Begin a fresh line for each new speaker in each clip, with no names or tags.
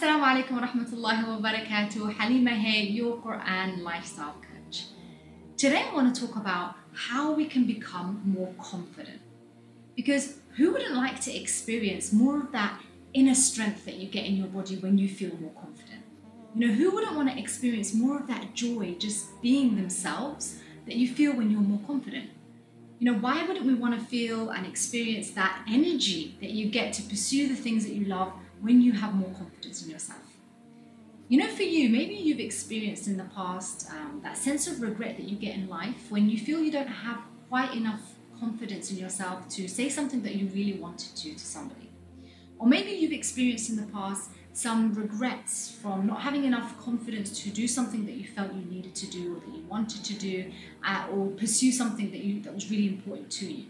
Assalamu alaikum wa rahmatullahi wa barakatuh. Halimah here, your Quran lifestyle coach. Today I want to talk about how we can become more confident. Because who wouldn't like to experience more of that inner strength that you get in your body when you feel more confident? You know, who wouldn't want to experience more of that joy just being themselves that you feel when you're more confident? You know, why wouldn't we want to feel and experience that energy that you get to pursue the things that you love when you have more confidence in yourself? You know, for you, maybe you've experienced in the past um, that sense of regret that you get in life when you feel you don't have quite enough confidence in yourself to say something that you really wanted to to somebody. Or maybe you've experienced in the past some regrets from not having enough confidence to do something that you felt you needed to do or that you wanted to do uh, or pursue something that you that was really important to you.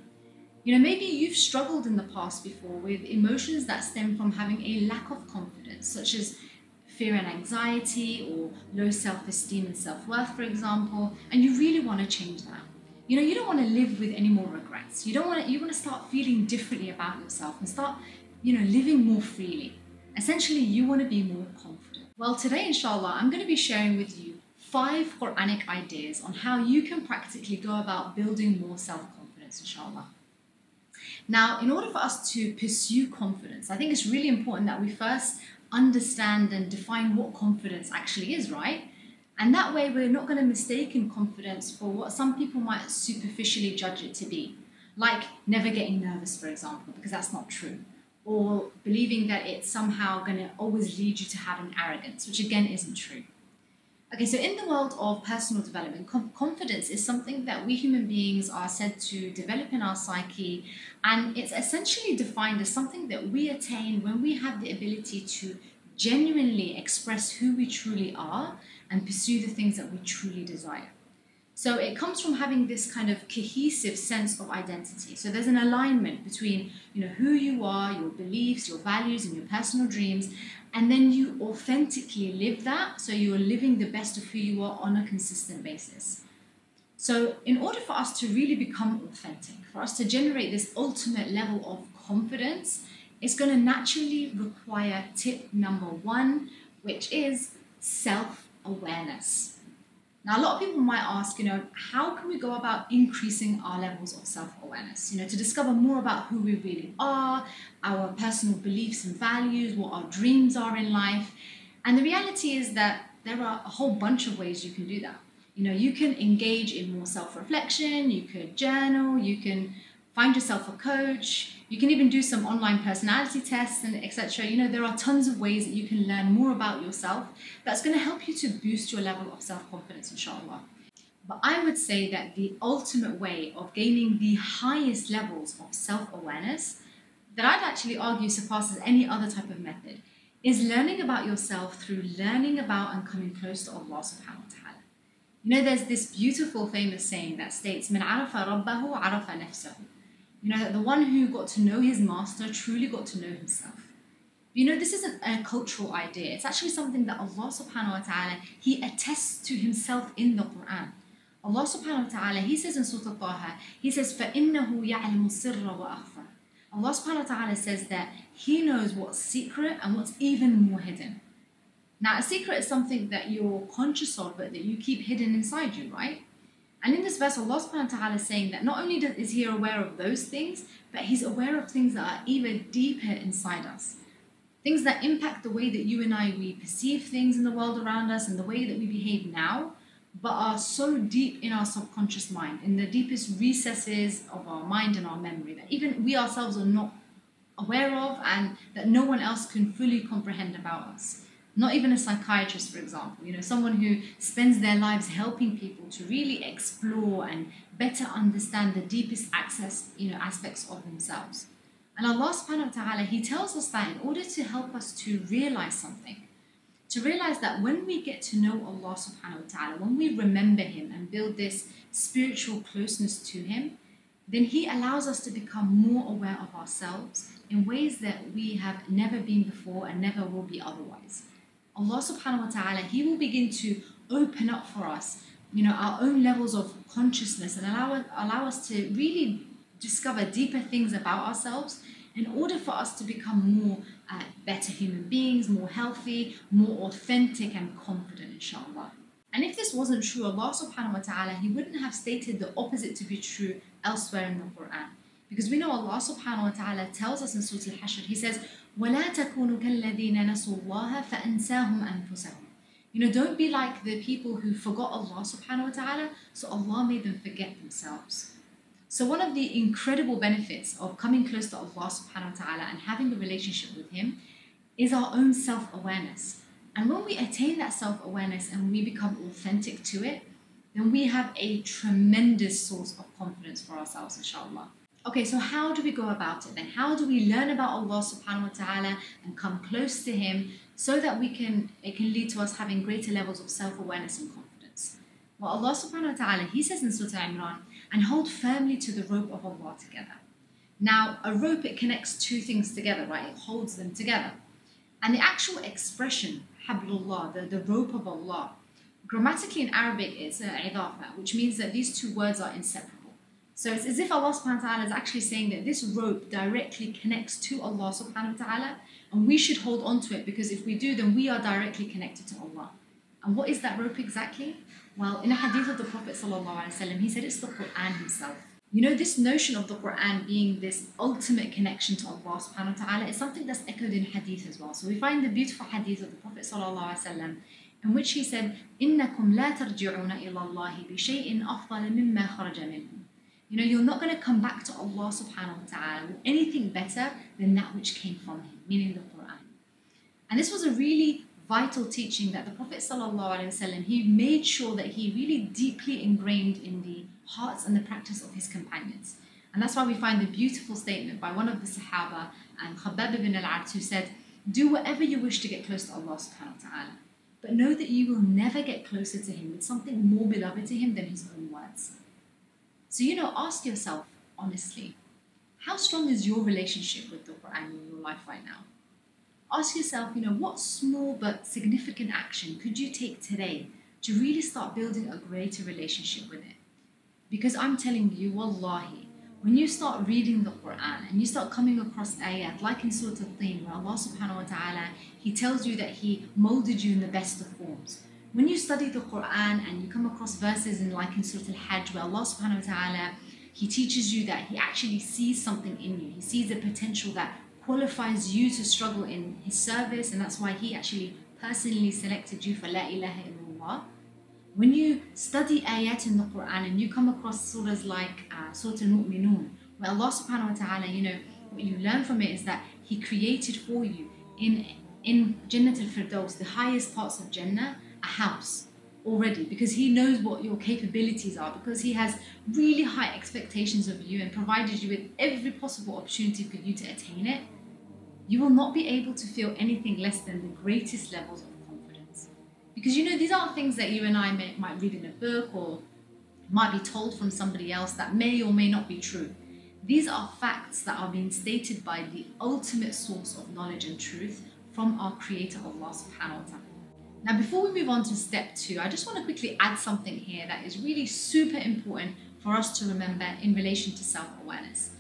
You know, maybe you've struggled in the past before with emotions that stem from having a lack of confidence, such as fear and anxiety or low self-esteem and self-worth, for example, and you really want to change that. You know, you don't want to live with any more regrets. You don't want to, you want to start feeling differently about yourself and start, you know, living more freely. Essentially, you want to be more confident. Well, today, inshallah, I'm going to be sharing with you five Quranic ideas on how you can practically go about building more self-confidence, inshallah. Now, in order for us to pursue confidence, I think it's really important that we first understand and define what confidence actually is, right? And that way, we're not going to mistake in confidence for what some people might superficially judge it to be, like never getting nervous, for example, because that's not true, or believing that it's somehow going to always lead you to having arrogance, which again isn't true. Okay, so in the world of personal development, confidence is something that we human beings are said to develop in our psyche, and it's essentially defined as something that we attain when we have the ability to genuinely express who we truly are and pursue the things that we truly desire. So it comes from having this kind of cohesive sense of identity. So there's an alignment between, you know, who you are, your beliefs, your values, and your personal dreams, and then you authentically live that. So you're living the best of who you are on a consistent basis. So in order for us to really become authentic, for us to generate this ultimate level of confidence, it's going to naturally require tip number one, which is self awareness. Now, a lot of people might ask, you know, how can we go about increasing our levels of self awareness? You know, to discover more about who we really are, our personal beliefs and values, what our dreams are in life. And the reality is that there are a whole bunch of ways you can do that. You know, you can engage in more self reflection, you could journal, you can find yourself a coach, you can even do some online personality tests and etc. You know, there are tons of ways that you can learn more about yourself that's going to help you to boost your level of self confidence, inshallah. But I would say that the ultimate way of gaining the highest levels of self awareness, that I'd actually argue surpasses any other type of method, is learning about yourself through learning about and coming close to Allah subhanahu wa ta'ala. You know, there's this beautiful famous saying that states, من عرف ربه عرف نفسه. You know, that the one who got to know his master truly got to know himself. You know, this isn't a cultural idea. It's actually something that Allah subhanahu wa ta'ala, He attests to Himself in the Quran. Allah subhanahu wa ta'ala, He says in Surah Taha, He says, فَإِنَّهُ يَعْلَمُ السِّرَّ وَأَخْفَى Allah subhanahu wa ta'ala says that He knows what's secret and what's even more hidden. Now, a secret is something that you're conscious of, but that you keep hidden inside you, right? And in this verse, Allah subhanahu wa ta'ala is saying that not only is He aware of those things, but He's aware of things that are even deeper inside us. Things that impact the way that you and I we perceive things in the world around us and the way that we behave now, but are so deep in our subconscious mind, in the deepest recesses of our mind and our memory, that even we ourselves are not aware of and that no one else can fully comprehend about us not even a psychiatrist, for example, you know, someone who spends their lives helping people to really explore and better understand the deepest access, you know, aspects of themselves. And Allah subhanahu wa ta'ala, He tells us that in order to help us to realize something, to realize that when we get to know Allah subhanahu wa ta'ala, when we remember Him and build this spiritual closeness to Him, then He allows us to become more aware of ourselves in ways that we have never been before and never will be otherwise. Allah subhanahu wa ta'ala, He will begin to open up for us, you know, our own levels of consciousness and allow, allow us to really discover deeper things about ourselves in order for us to become more uh, better human beings, more healthy, more authentic, and confident, inshallah. And if this wasn't true, Allah subhanahu wa ta'ala, He wouldn't have stated the opposite to be true elsewhere in the Quran. Because we know Allah subhanahu wa ta'ala tells us in Surah Al-Hashr, He says, وَلَا تَكُونُوا كَالَّذِينَ نَسُوا اللَّهَ فَأَنْسَاهُمْ أَنفُسَهُم You know, don't be like the people who forgot Allah subhanahu wa ta'ala, so Allah made them forget themselves. So one of the incredible benefits of coming close to Allah subhanahu wa ta'ala and having a relationship with Him is our own self-awareness. And when we attain that self-awareness and we become authentic to it, then we have a tremendous source of confidence for ourselves, inshallah. Okay, so how do we go about it then? How do we learn about Allah subhanahu wa ta'ala and come close to Him so that we can it can lead to us having greater levels of self-awareness and confidence? Well, Allah subhanahu wa ta'ala, He says in Surah Imran, and hold firmly to the rope of Allah together. Now, a rope, it connects two things together, right? It holds them together. And the actual expression, hablullah, the, the rope of Allah, grammatically in Arabic, an idafa, which means that these two words are inseparable. So it's as if Allah subhanahu wa ta'ala is actually saying that this rope directly connects to Allah subhanahu wa ta'ala, and we should hold on to it because if we do, then we are directly connected to Allah. And what is that rope exactly? Well, in a hadith of the Prophet ﷺ, he said it's the Quran himself. You know, this notion of the Quran being this ultimate connection to Allah subhanahu wa ta'ala is something that's echoed in hadith as well. So we find the beautiful hadith of the Prophet ﷺ in which he said, إِنَّكُمْ لَا تَرْجِعُونَ إِلَى اللَّهِ بِشَيْءٍ أَفْضَلَ مِمَّا خَرَجَ مِنْهُ you know, you're not going to come back to Allah subhanahu wa ta'ala with anything better than that which came from Him, meaning the Quran. And this was a really vital teaching that the Prophet ﷺ, he made sure that he really deeply ingrained in the hearts and the practice of his companions. And that's why we find the beautiful statement by one of the Sahaba, and Khabbab ibn al-Arat, who said, Do whatever you wish to get close to Allah subhanahu wa ta'ala. But know that you will never get closer to Him with something more beloved to Him than His own words. So, you know, ask yourself honestly, how strong is your relationship with the Quran in your life right now? ask yourself, you know, what small but significant action could you take today to really start building a greater relationship with it? Because I'm telling you, wallahi, when you start reading the Quran and you start coming across ayat, like in Surah Al-Tin, where Allah subhanahu wa ta'ala, He tells you that He molded you in the best of forms. When you study the Quran and you come across verses in like in Surah Al-Hajj, where Allah subhanahu wa ta'ala, He teaches you that He actually sees something in you. He sees the potential that qualifies you to struggle in his service, and that's why he actually personally selected you for La ilaha illallah. When you study ayat in the Quran and you come across surahs like uh, Surah Al-Mu'minun, where Allah subhanahu wa ta'ala, you know, what you learn from it is that He created for you in in Jannat al-Firdaus, the highest parts of Jannah, a house already because he knows what your capabilities are because he has really high expectations of you and provided you with every possible opportunity for you to attain it you will not be able to feel anything less than the greatest levels of confidence. Because you know these aren't things that you and i may, might read in a book or might be told from somebody else that may or may not be true. These are facts that are being stated by the ultimate source of knowledge and truth from our creator allah subhanahu wa ta'ala now, before we move on to step two, I just want to quickly add something here that is really super important for us to remember in relation to self awareness.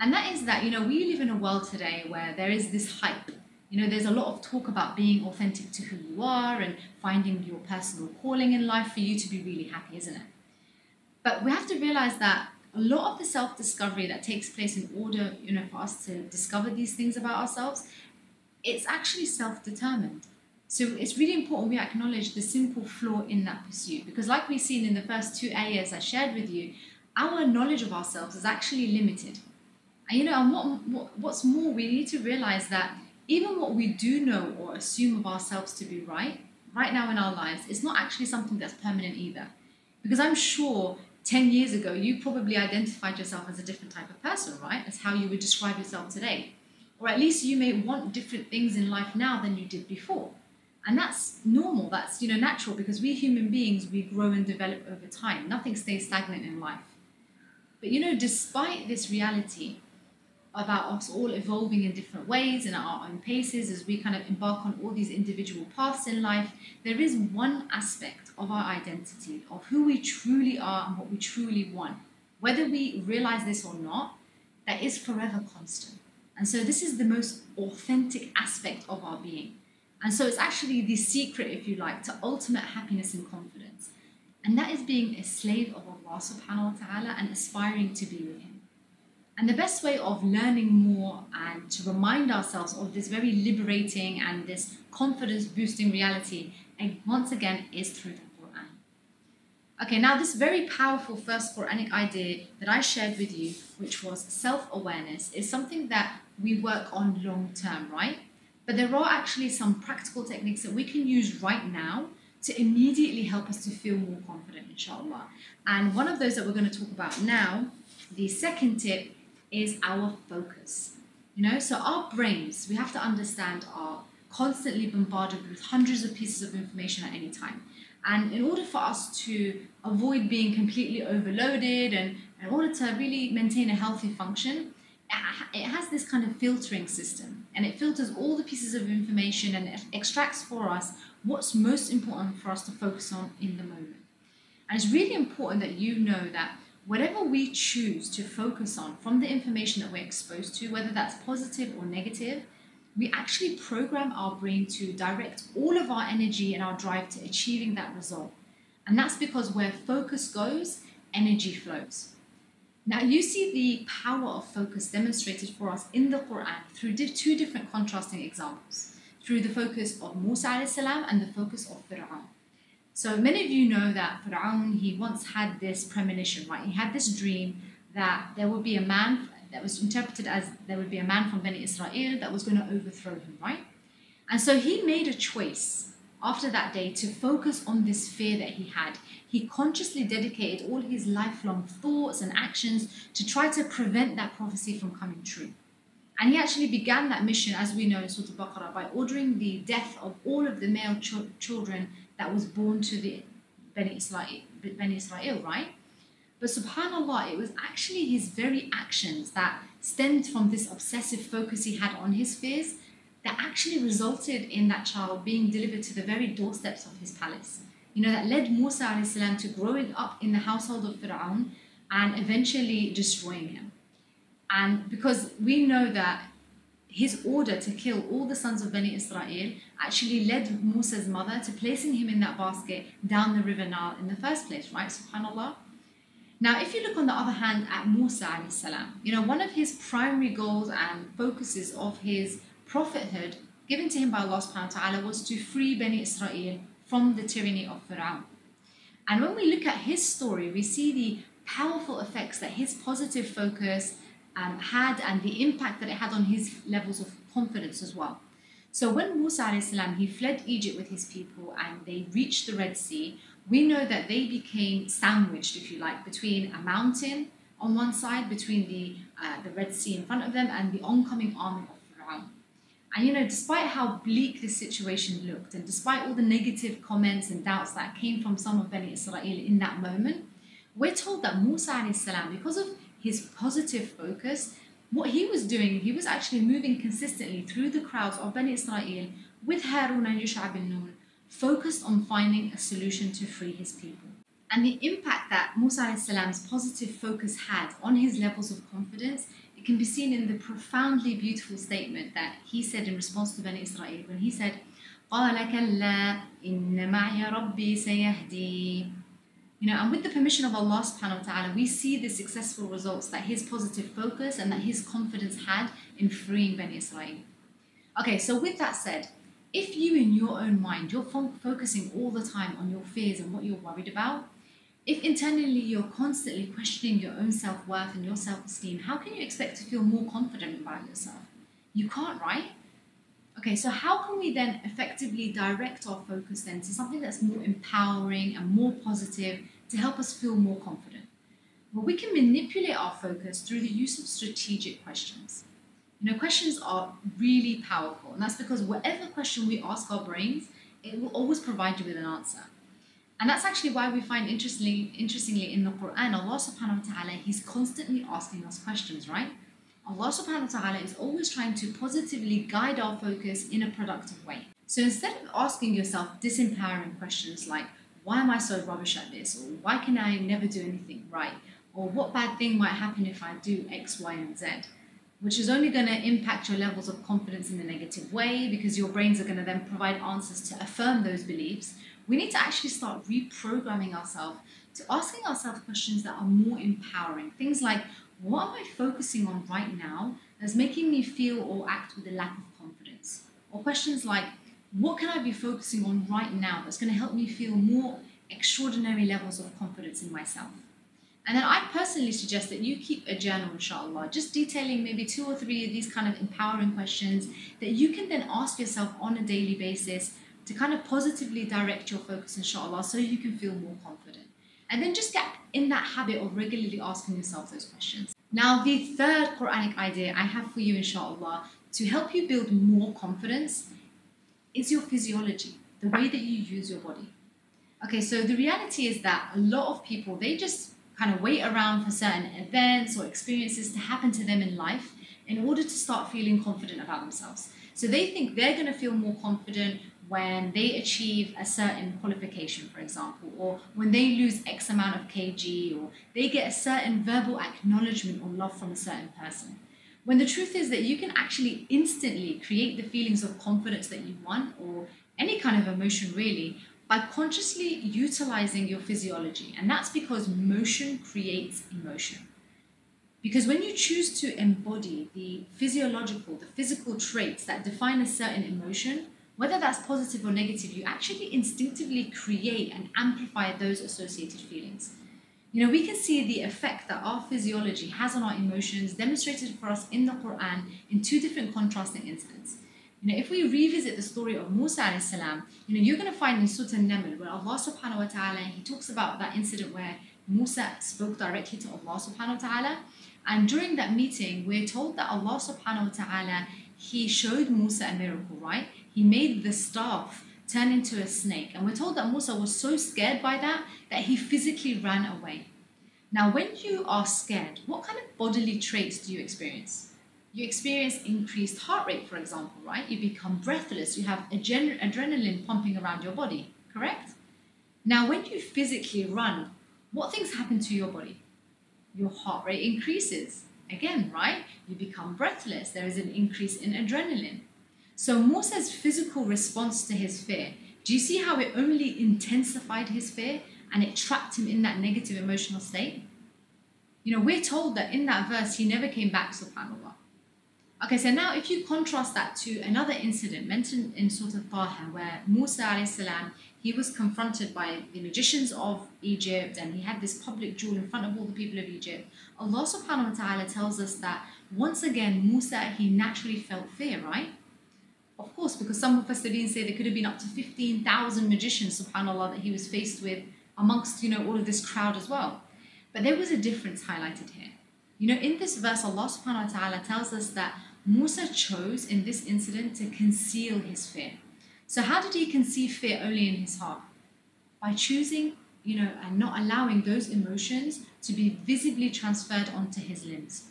And that is that, you know, we live in a world today where there is this hype. You know, there's a lot of talk about being authentic to who you are and finding your personal calling in life for you to be really happy, isn't it? But we have to realize that a lot of the self discovery that takes place in order, you know, for us to discover these things about ourselves, it's actually self determined so it's really important we acknowledge the simple flaw in that pursuit because, like we've seen in the first two areas I shared with you, our knowledge of ourselves is actually limited. And you know, and what, what, what's more, we need to realize that even what we do know or assume of ourselves to be right, right now in our lives, is not actually something that's permanent either. Because I'm sure 10 years ago, you probably identified yourself as a different type of person, right? As how you would describe yourself today. Or at least you may want different things in life now than you did before. And that's normal, that's you know natural because we human beings we grow and develop over time. Nothing stays stagnant in life. But you know, despite this reality about us all evolving in different ways and at our own paces as we kind of embark on all these individual paths in life, there is one aspect of our identity, of who we truly are and what we truly want, whether we realize this or not, that is forever constant. And so this is the most authentic aspect of our being. And so it's actually the secret, if you like, to ultimate happiness and confidence. And that is being a slave of Allah subhanahu wa ta'ala and aspiring to be with Him. And the best way of learning more and to remind ourselves of this very liberating and this confidence boosting reality, and once again, is through the Quran. Okay, now this very powerful first Quranic idea that I shared with you, which was self awareness, is something that we work on long term, right? But there are actually some practical techniques that we can use right now to immediately help us to feel more confident, inshallah. And one of those that we're going to talk about now, the second tip, is our focus. You know, so our brains, we have to understand, are constantly bombarded with hundreds of pieces of information at any time. And in order for us to avoid being completely overloaded and in order to really maintain a healthy function, it has this kind of filtering system and it filters all the pieces of information and it extracts for us what's most important for us to focus on in the moment. And it's really important that you know that whatever we choose to focus on from the information that we're exposed to, whether that's positive or negative, we actually program our brain to direct all of our energy and our drive to achieving that result. And that's because where focus goes, energy flows. Now, you see the power of focus demonstrated for us in the Quran through two different contrasting examples through the focus of Musa salam and the focus of Fir'aun. So many of you know that Fir'aun, he once had this premonition, right? He had this dream that there would be a man that was interpreted as there would be a man from Bani Israel that was going to overthrow him, right? And so he made a choice after that day to focus on this fear that he had. He consciously dedicated all his lifelong thoughts and actions to try to prevent that prophecy from coming true. And he actually began that mission, as we know in Surah Al-Baqarah, by ordering the death of all of the male ch- children that was born to the Bani Israel, Bani Israel, right? But subhanAllah, it was actually his very actions that stemmed from this obsessive focus he had on his fears that actually resulted in that child being delivered to the very doorsteps of his palace. You know, that led Musa salam to growing up in the household of Fir'aun and eventually destroying him. And because we know that his order to kill all the sons of Bani Israel actually led Musa's mother to placing him in that basket down the river Nile in the first place, right? Subhanallah. Now, if you look on the other hand at Musa salam, you know, one of his primary goals and focuses of his prophethood given to him by Allah subhanahu wa ta'ala was to free Bani Israel from the tyranny of Pharaoh. And when we look at his story, we see the powerful effects that his positive focus um, had and the impact that it had on his levels of confidence as well. So when Musa salam, he fled Egypt with his people and they reached the Red Sea, we know that they became sandwiched, if you like, between a mountain on one side, between the, uh, the Red Sea in front of them and the oncoming army of. And you know, despite how bleak this situation looked, and despite all the negative comments and doubts that came from some of Bani Israel in that moment, we're told that Musa salam, because of his positive focus, what he was doing, he was actually moving consistently through the crowds of Bani Israel with Harun and Yusha bin Nun, focused on finding a solution to free his people. And the impact that Musa salam's positive focus had on his levels of confidence, it can be seen in the profoundly beautiful statement that he said in response to Bani Israel when he said, قال كلا إن معي ربي سيهدي you know, and with the permission of Allah subhanahu wa ta'ala, we see the successful results that his positive focus and that his confidence had in freeing Bani Israel. Okay, so with that said, if you in your own mind, you're fo- focusing all the time on your fears and what you're worried about, if internally you're constantly questioning your own self worth and your self esteem, how can you expect to feel more confident about yourself? You can't, right? Okay, so how can we then effectively direct our focus then to something that's more empowering and more positive to help us feel more confident? Well, we can manipulate our focus through the use of strategic questions. You know, questions are really powerful, and that's because whatever question we ask our brains, it will always provide you with an answer. And that's actually why we find interestingly, interestingly in the Quran, Allah subhanahu wa ta'ala, He's constantly asking us questions, right? Allah subhanahu wa ta'ala is always trying to positively guide our focus in a productive way. So instead of asking yourself disempowering questions like, why am I so rubbish at this? Or why can I never do anything right? Or what bad thing might happen if I do X, Y, and Z? which is only going to impact your levels of confidence in a negative way because your brains are going to then provide answers to affirm those beliefs. We need to actually start reprogramming ourselves to asking ourselves questions that are more empowering. Things like, what am I focusing on right now that's making me feel or act with a lack of confidence? Or questions like, what can I be focusing on right now that's going to help me feel more extraordinary levels of confidence in myself? And then I personally suggest that you keep a journal, inshallah, just detailing maybe two or three of these kind of empowering questions that you can then ask yourself on a daily basis to kind of positively direct your focus, inshallah, so you can feel more confident. And then just get in that habit of regularly asking yourself those questions. Now, the third Quranic idea I have for you, inshallah, to help you build more confidence is your physiology, the way that you use your body. Okay, so the reality is that a lot of people, they just kind of wait around for certain events or experiences to happen to them in life in order to start feeling confident about themselves. So they think they're going to feel more confident when they achieve a certain qualification, for example, or when they lose X amount of kg, or they get a certain verbal acknowledgement or love from a certain person. When the truth is that you can actually instantly create the feelings of confidence that you want, or any kind of emotion really, by consciously utilizing your physiology. And that's because motion creates emotion. Because when you choose to embody the physiological, the physical traits that define a certain emotion, whether that's positive or negative, you actually instinctively create and amplify those associated feelings. You know, we can see the effect that our physiology has on our emotions demonstrated for us in the Quran in two different contrasting incidents. You know, if we revisit the story of Musa alayhi salam, you know, you're going to find in Surah An-Naml where Allah subhanahu wa ta'ala, he talks about that incident where Musa spoke directly to Allah subhanahu wa ta'ala. And during that meeting, we're told that Allah subhanahu wa ta'ala, he showed Musa a miracle, right? He made the staff turn into a snake. And we're told that Musa was so scared by that that he physically ran away. Now, when you are scared, what kind of bodily traits do you experience? you experience increased heart rate, for example, right? You become breathless, you have adren- adrenaline pumping around your body, correct? Now, when you physically run, what things happen to your body? Your heart rate increases. Again, right? You become breathless, there is an increase in adrenaline. So, Musa's physical response to his fear, do you see how it only intensified his fear and it trapped him in that negative emotional state? You know, we're told that in that verse, he never came back, subhanAllah. Okay, so now if you contrast that to another incident mentioned in Surah Al-Taha where Musa salam, he was confronted by the magicians of Egypt and he had this public duel in front of all the people of Egypt. Allah subhanahu wa ta'ala tells us that once again Musa he naturally felt fear, right? Of course, because some of Mufassirin say there could have been up to 15,000 magicians, subhanAllah, that he was faced with amongst, you know, all of this crowd as well. But there was a difference highlighted here. You know, in this verse, Allah subhanahu wa ta'ala tells us that Musa chose in this incident to conceal his fear. So, how did he conceive fear only in his heart? By choosing, you know, and not allowing those emotions to be visibly transferred onto his limbs.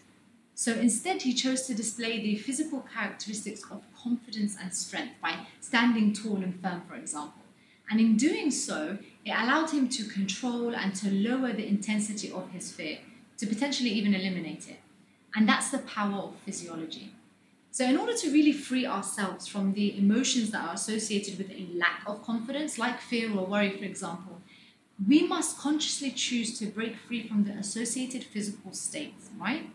So instead, he chose to display the physical characteristics of confidence and strength by standing tall and firm, for example. And in doing so, it allowed him to control and to lower the intensity of his fear, to potentially even eliminate it. And that's the power of physiology. So, in order to really free ourselves from the emotions that are associated with a lack of confidence, like fear or worry, for example, we must consciously choose to break free from the associated physical states, right?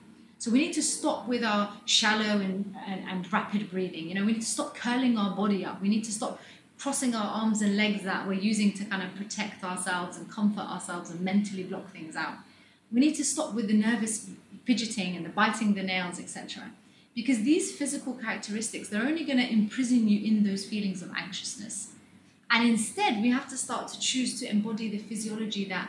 So, we need to stop with our shallow and, and, and rapid breathing. You know, we need to stop curling our body up. We need to stop crossing our arms and legs that we're using to kind of protect ourselves and comfort ourselves and mentally block things out. We need to stop with the nervous fidgeting and the biting the nails, etc because these physical characteristics they're only going to imprison you in those feelings of anxiousness and instead we have to start to choose to embody the physiology that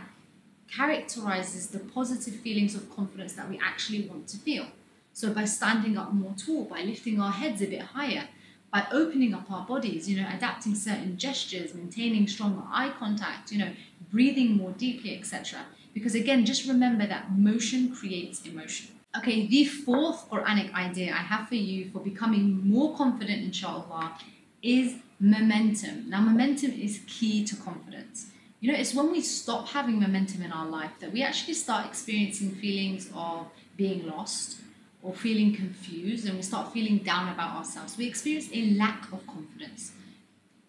characterizes the positive feelings of confidence that we actually want to feel so by standing up more tall by lifting our heads a bit higher by opening up our bodies you know adapting certain gestures maintaining stronger eye contact you know breathing more deeply etc because again just remember that motion creates emotion Okay, the fourth Quranic idea I have for you for becoming more confident, inshallah, is momentum. Now, momentum is key to confidence. You know, it's when we stop having momentum in our life that we actually start experiencing feelings of being lost or feeling confused and we start feeling down about ourselves, we experience a lack of confidence.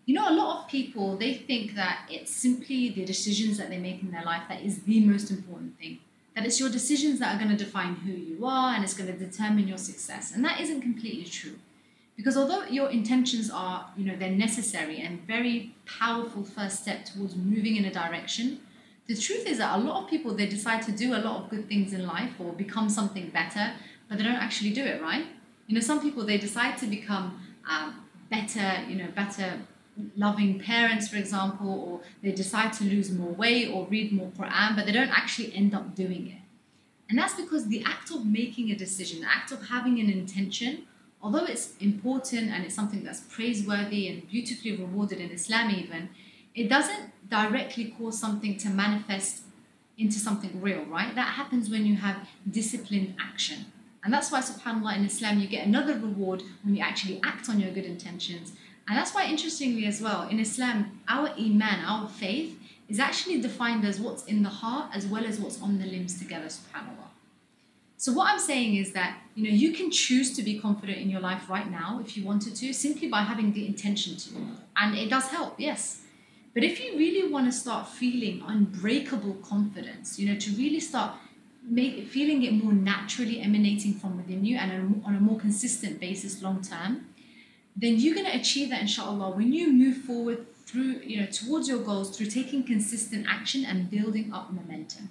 You know, a lot of people they think that it's simply the decisions that they make in their life that is the most important thing. That it's your decisions that are going to define who you are and it's going to determine your success. And that isn't completely true. Because although your intentions are, you know, they're necessary and very powerful first step towards moving in a direction, the truth is that a lot of people they decide to do a lot of good things in life or become something better, but they don't actually do it, right? You know, some people they decide to become um, better, you know, better loving parents, for example, or they decide to lose more weight or read more Quran, but they don't actually end up doing it. And that's because the act of making a decision, the act of having an intention, although it's important and it's something that's praiseworthy and beautifully rewarded in Islam, even, it doesn't directly cause something to manifest into something real, right? That happens when you have disciplined action. And that's why, subhanAllah, in Islam, you get another reward when you actually act on your good intentions. And that's why, interestingly, as well, in Islam, our Iman, our faith, is actually defined as what's in the heart as well as what's on the limbs together, subhanAllah. So what I'm saying is that you know you can choose to be confident in your life right now if you wanted to, simply by having the intention to. And it does help, yes. But if you really want to start feeling unbreakable confidence, you know, to really start make, feeling it more naturally emanating from within you and on a more consistent basis long term, then you're going to achieve that inshallah when you move forward through, you know, towards your goals through taking consistent action and building up momentum.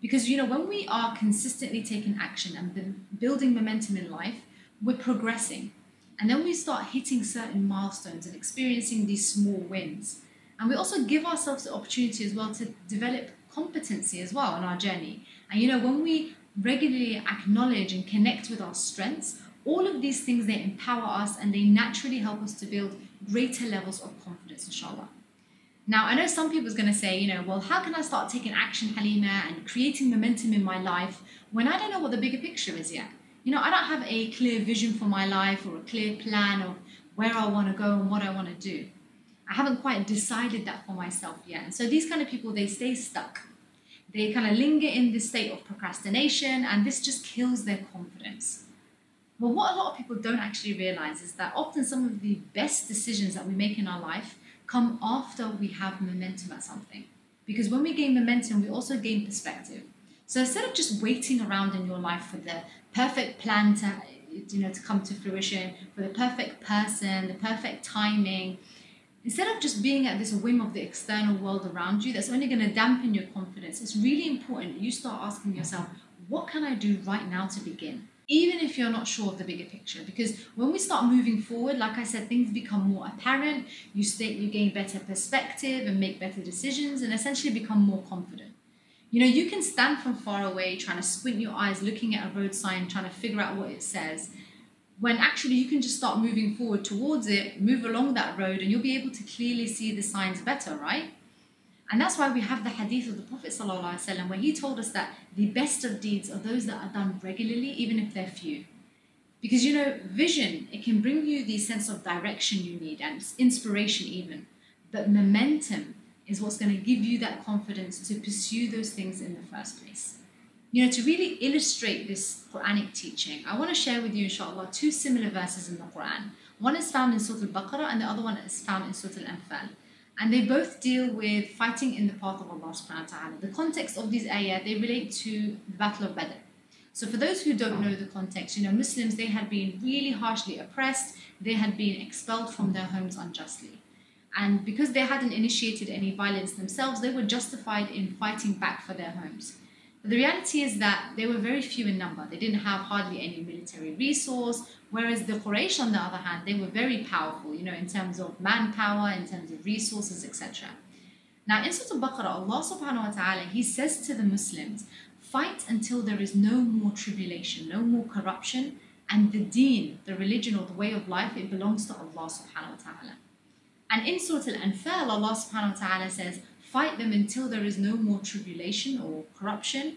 Because you know, when we are consistently taking action and building momentum in life, we're progressing. And then we start hitting certain milestones and experiencing these small wins. And we also give ourselves the opportunity as well to develop competency as well on our journey. And you know, when we regularly acknowledge and connect with our strengths, all of these things they empower us and they naturally help us to build greater levels of confidence, inshallah. Now, I know some people people's going to say, you know, well, how can I start taking action, Halimah, and creating momentum in my life when I don't know what the bigger picture is yet? You know, I don't have a clear vision for my life or a clear plan of where I want to go and what I want to do. I haven't quite decided that for myself yet. And so these kind of people, they stay stuck. They kind of linger in this state of procrastination, and this just kills their confidence. Well, what a lot of people don't actually realize is that often some of the best decisions that we make in our life come after we have momentum at something. Because when we gain momentum, we also gain perspective. So instead of just waiting around in your life for the perfect plan to, you know, to come to fruition, for the perfect person, the perfect timing, instead of just being at this whim of the external world around you, that's only going to dampen your confidence. It's really important you start asking yourself, what can I do right now to begin? Even if you're not sure of the bigger picture. Because when we start moving forward, like I said, things become more apparent. You state you gain better perspective and make better decisions, and essentially become more confident. You know, you can stand from far away trying to squint your eyes, looking at a road sign, trying to figure out what it says. When actually you can just start moving forward towards it, move along that road, and you'll be able to clearly see the signs better, right? And that's why we have the hadith of the Prophet ﷺ where he told us that the best of deeds are those that are done regularly, even if they're few. Because you know, vision, it can bring you the sense of direction you need and inspiration even. But momentum is what's going to give you that confidence to pursue those things in the first place. You know, to really illustrate this Quranic teaching, I want to share with you, inshallah, two similar verses in the Quran. One is found in Surah Al Baqarah and the other one is found in Surah Al Anfal and they both deal with fighting in the path of Allah subhanahu wa ta'ala. The context of these ayah, they relate to the Battle of Badr. So for those who don't know the context, you know, Muslims, they had been really harshly oppressed, they had been expelled from their homes unjustly. And because they hadn't initiated any violence themselves, they were justified in fighting back for their homes. The reality is that they were very few in number. They didn't have hardly any military resource, whereas the Quraysh, on the other hand, they were very powerful, you know, in terms of manpower, in terms of resources, etc. Now, in Surah Al-Baqarah, Allah subhanahu wa ta'ala, He says to the Muslims, fight until there is no more tribulation, no more corruption, and the deen, the religion or the way of life, it belongs to Allah subhanahu wa ta'ala. And in Surah Al-Anfal, Allah subhanahu wa ta'ala says, fight them until there is no more tribulation or corruption,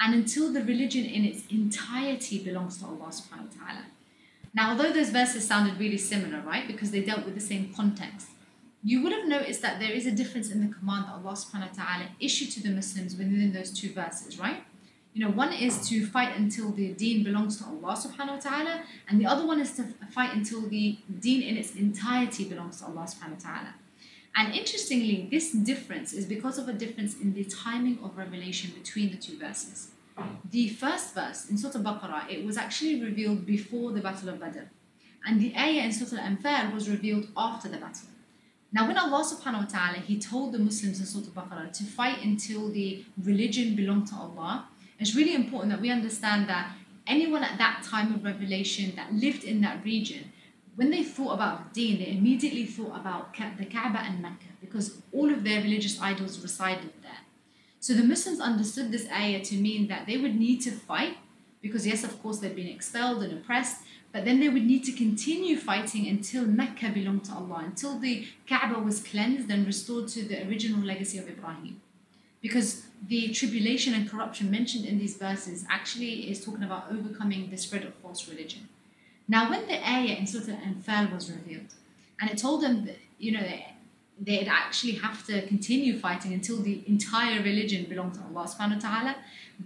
and until the religion in its entirety belongs to Allah subhanahu wa ta'ala. Now, although those verses sounded really similar, right, because they dealt with the same context, you would have noticed that there is a difference in the command that Allah subhanahu wa ta'ala issued to the Muslims within those two verses, right? You know, one is to fight until the deen belongs to Allah subhanahu wa ta'ala, and the other one is to fight until the deen in its entirety belongs to Allah subhanahu wa ta'ala. And interestingly, this difference is because of a difference in the timing of revelation between the two verses. The first verse in Surah Al-Baqarah, it was actually revealed before the Battle of Badr. And the ayah in Surah Al-Anfal was revealed after the battle. Now, when Allah subhanahu wa ta'ala, He told the Muslims in Surah Al-Baqarah to fight until the religion belonged to Allah, it's really important that we understand that anyone at that time of revelation that lived in that region, when they thought about deen, they immediately thought about the Kaaba and Mecca because all of their religious idols resided there. So the Muslims understood this ayah to mean that they would need to fight because, yes, of course, they'd been expelled and oppressed, but then they would need to continue fighting until Mecca belonged to Allah, until the Kaaba was cleansed and restored to the original legacy of Ibrahim. Because the tribulation and corruption mentioned in these verses actually is talking about overcoming the spread of false religion. Now, when the ayah in Surah Al-Anfal was revealed, and it told them that, you know, they'd actually have to continue fighting until the entire religion belonged to Allah subhanahu wa ta'ala,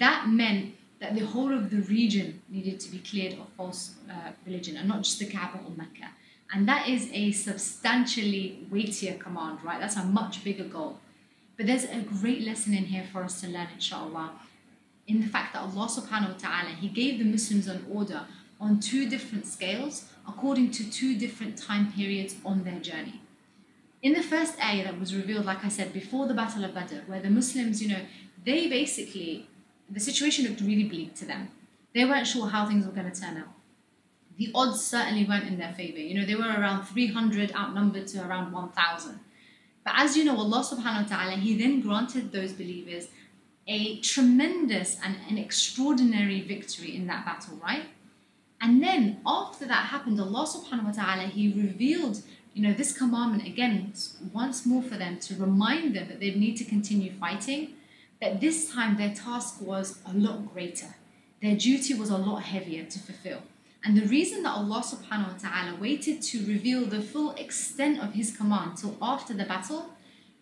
that meant that the whole of the region needed to be cleared of false uh, religion and not just the or Mecca. And that is a substantially weightier command, right? That's a much bigger goal. But there's a great lesson in here for us to learn, inshallah, in the fact that Allah subhanahu wa ta'ala, He gave the Muslims an order on two different scales according to two different time periods on their journey. In the first ayah that was revealed, like I said, before the Battle of Badr, where the Muslims, you know, they basically, the situation looked really bleak to them. They weren't sure how things were going to turn out. The odds certainly weren't in their favor. You know, they were around 300 outnumbered to around 1,000. But as you know, Allah subhanahu wa ta'ala, He then granted those believers a tremendous and an extraordinary victory in that battle, right? And then after that happened, Allah subhanahu wa ta'ala, He revealed, you know, this commandment again once more for them to remind them that they need to continue fighting, that this time their task was a lot greater. Their duty was a lot heavier to fulfill. And the reason that Allah subhanahu wa ta'ala waited to reveal the full extent of His command till after the battle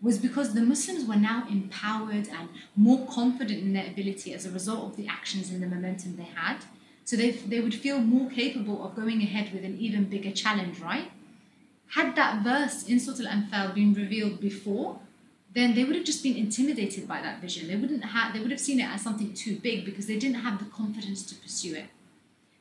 was because the Muslims were now empowered and more confident in their ability as a result of the actions and the momentum they had. So they, they would feel more capable of going ahead with an even bigger challenge, right? Had that verse in Surah Al-Anfal been revealed before, then they would have just been intimidated by that vision. They wouldn't have they would have seen it as something too big because they didn't have the confidence to pursue it.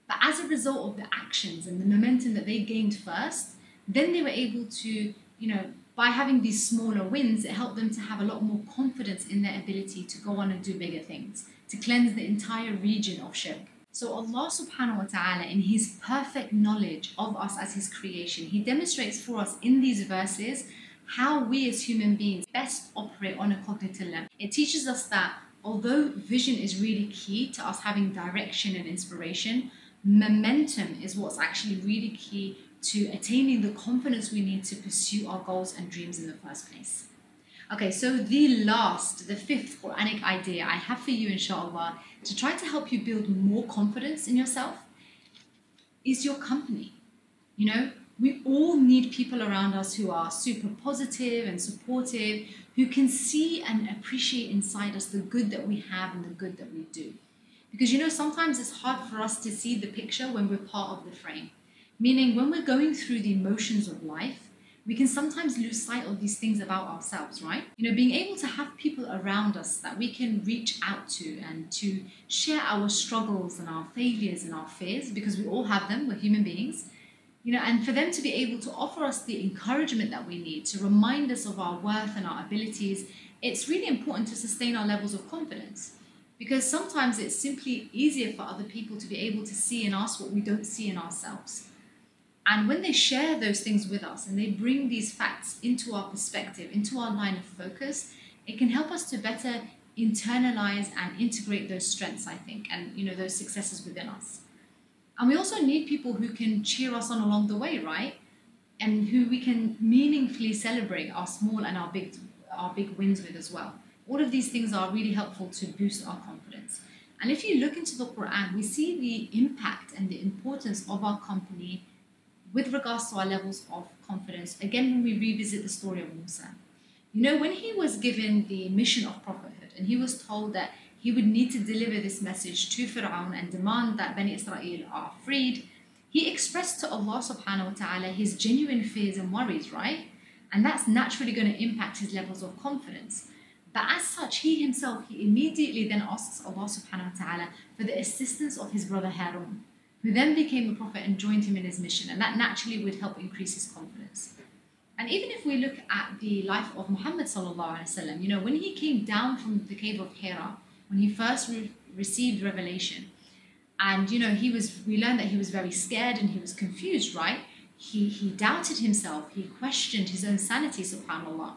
But as a result of the actions and the momentum that they gained first, then they were able to, you know, by having these smaller wins, it helped them to have a lot more confidence in their ability to go on and do bigger things, to cleanse the entire region of shirk. So Allah subhanahu wa ta'ala, in His perfect knowledge of us as His creation, He demonstrates for us in these verses how we as human beings best operate on a cognitive level. It teaches us that although vision is really key to us having direction and inspiration, momentum is what's actually really key to attaining the confidence we need to pursue our goals and dreams in the first place. Okay, so the last, the fifth Quranic idea I have for you, inshallah, to try to help you build more confidence in yourself is your company. You know, we all need people around us who are super positive and supportive, who can see and appreciate inside us the good that we have and the good that we do. Because you know, sometimes it's hard for us to see the picture when we're part of the frame. Meaning, when we're going through the emotions of life, we can sometimes lose sight of these things about ourselves, right? You know, being able to have people around us that we can reach out to and to share our struggles and our failures and our fears, because we all have them, we're human beings. You know, and for them to be able to offer us the encouragement that we need, to remind us of our worth and our abilities, it's really important to sustain our levels of confidence because sometimes it's simply easier for other people to be able to see in us what we don't see in ourselves. And when they share those things with us and they bring these facts into our perspective, into our line of focus, it can help us to better internalize and integrate those strengths, I think, and you know those successes within us. And we also need people who can cheer us on along the way, right? And who we can meaningfully celebrate our small and our big our big wins with as well. All of these things are really helpful to boost our confidence. And if you look into the Quran, we see the impact and the importance of our company with regards to our levels of confidence. Again, when we revisit the story of Musa, you know, when he was given the mission of prophethood and he was told that he would need to deliver this message to Fir'aun and demand that Bani Israel are freed, he expressed to Allah subhanahu wa ta'ala his genuine fears and worries, right? And that's naturally going to impact his levels of confidence. But as such, he himself, he immediately then asks Allah subhanahu wa ta'ala for the assistance of his brother Harun, who then became a prophet and joined him in his mission. And that naturally would help increase his confidence. And even if we look at the life of Muhammad sallallahu alaihi wasallam, you know, when he came down from the cave of Hira, when he first re- received revelation. And you know, he was we learned that he was very scared and he was confused, right? He he doubted himself, he questioned his own sanity, subhanAllah.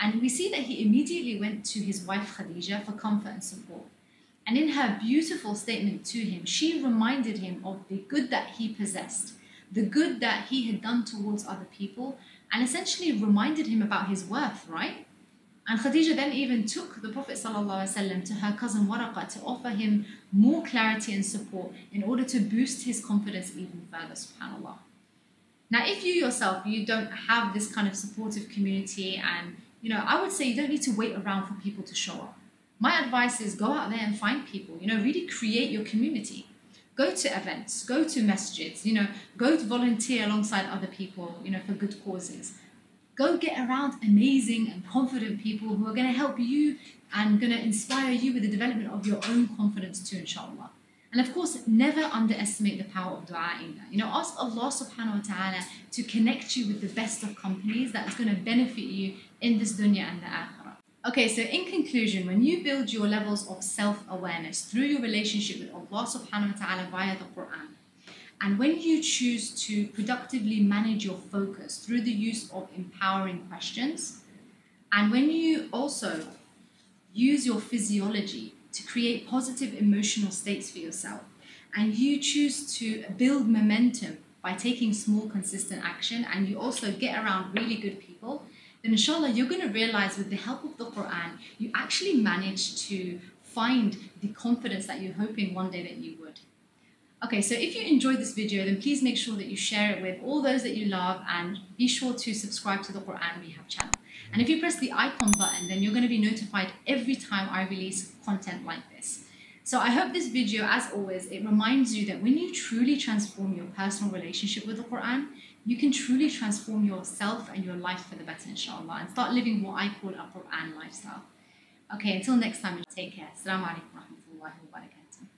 And we see that he immediately went to his wife Khadija for comfort and support. And in her beautiful statement to him, she reminded him of the good that he possessed, the good that he had done towards other people, and essentially reminded him about his worth, right? And Khadija then even took the Prophet ﷺ to her cousin Waraqa to offer him more clarity and support in order to boost his confidence even further, subhanAllah. Now, if you yourself, you don't have this kind of supportive community and, you know, I would say you don't need to wait around for people to show up. My advice is go out there and find people, you know, really create your community. Go to events, go to masjids, you know, go to volunteer alongside other people, you know, for good causes go get around amazing and confident people who are going to help you and going to inspire you with the development of your own confidence too, inshallah. And of course, never underestimate the power of dua either. You know, ask Allah subhanahu wa ta'ala to connect you with the best of companies that is going to benefit you in this dunya and the akhirah. Okay, so in conclusion, when you build your levels of self awareness through your relationship with Allah subhanahu wa ta'ala via the Quran, and when you choose to productively manage your focus through the use of empowering questions, and when you also use your physiology to create positive emotional states for yourself, and you choose to build momentum by taking small, consistent action, and you also get around really good people, then inshallah, you're going to realize with the help of the Quran, you actually manage to find the confidence that you're hoping one day that you would. Okay, so if you enjoyed this video, then please make sure that you share it with all those that you love and be sure to subscribe to the Quran Rehab channel. And if you press the icon button, then you're going to be notified every time I release content like this. So I hope this video, as always, it reminds you that when you truly transform your personal relationship with the Quran, you can truly transform yourself and your life for the better, inshallah, and start living what I call a Quran lifestyle. Okay, until next time, take care. Assalamu alaikum wa rahmatullahi wa barakatuh.